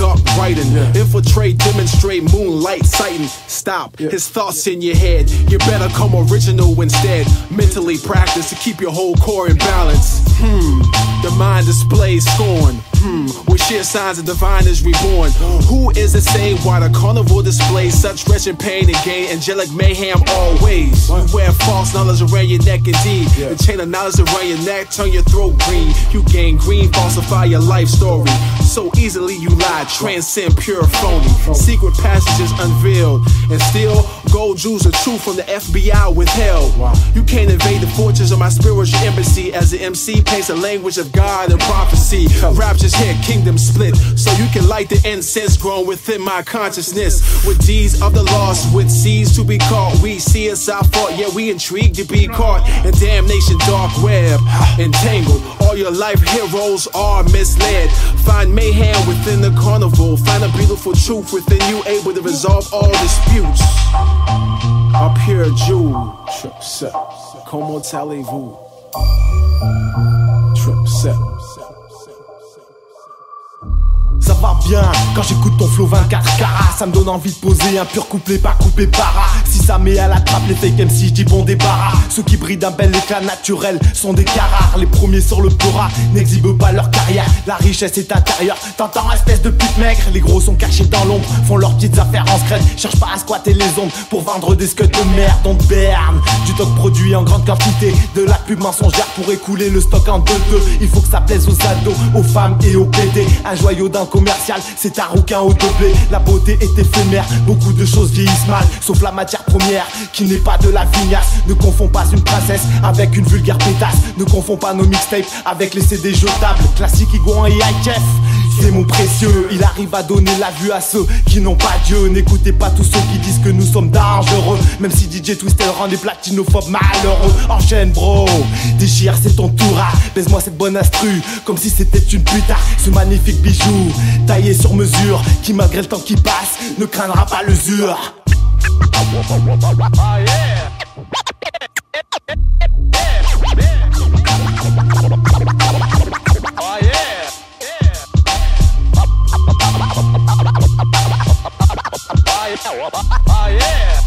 up writing. Infiltrate, demonstrate, moonlight sighting. Stop, his thoughts in your head. You better come original instead. Mentally practice to keep your whole core in balance. Hmm, the mind displays scorn. Hmm, with sheer signs of divine is reborn. Who is to say why the carnival displays such wretched pain and gain angelic mayhem always? You wear false knowledge around your neck indeed. The chain of knowledge around your neck turn your throat green. You gain green, falsify your life story. So easily you lie, transcend pure phony. Secret passages unveiled, and still gold jewels of truth from the FBI withheld. You can't invade the fortress of my spiritual embassy as the MC paints the language of God and prophecy. Here, kingdom split, so you can light the incense grown within my consciousness. With deeds of the lost, with seeds to be caught, we see us our fault, yeah we intrigued to be caught in damnation dark web, entangled. All your life heroes are misled. Find mayhem within the carnival, find a beautiful truth within you, able to resolve all disputes. Un pure jewel, trip set. Comment allez-vous? Trip set. Quand j'écoute ton flow 24 carats Ça me donne envie de poser un pur couplet pas coupé para Si ça met à la trappe les fake MC je dis bon débarras. Ceux qui brillent d'un bel éclat naturel sont des cas rares Les premiers sur le pora n'exhibent pas leur carrière. La richesse est intérieure. T'entends espèce de pute maigre. Les gros sont cachés dans l'ombre Font leurs petites affaires en secret Cherche pas à squatter les ondes Pour vendre des scuds de merde. On berne. Du stock produit en grande quantité. De la pub mensongère pour écouler le stock en deux deux Il faut que ça plaise aux ados, aux femmes et aux PD Un joyau d'un commercial, c'est un rouquin au. La beauté est éphémère, beaucoup de choses vieillissent mal, sauf la matière première qui n'est pas de la vignasse. Ne confonds pas une princesse avec une vulgaire pétasse. Ne confonds pas nos mixtapes avec les CD jetables. Classique Iguan et IKF. C'est mon précieux, il arrive à donner la vue à ceux qui n'ont pas Dieu. N'écoutez pas tous ceux qui disent que nous sommes dangereux. Même si DJ Twisted rend les platinophobes malheureux. Enchaîne, bro, déchire, c'est ton tour. Baise-moi cette bonne instru, comme si c'était une putain. Ce magnifique bijou, taillé sur mesure, qui malgré le temps qui passe, ne craindra pas l'usure. Yeah oh yeah!